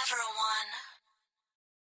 Clever one.